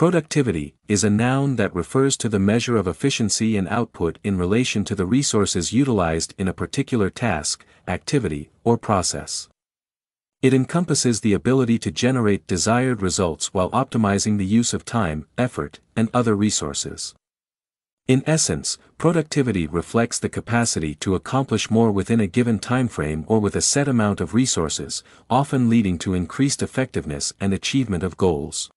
Productivity is a noun that refers to the measure of efficiency and output in relation to the resources utilized in a particular task, activity, or process. It encompasses the ability to generate desired results while optimizing the use of time, effort, and other resources. In essence, productivity reflects the capacity to accomplish more within a given time frame or with a set amount of resources, often leading to increased effectiveness and achievement of goals.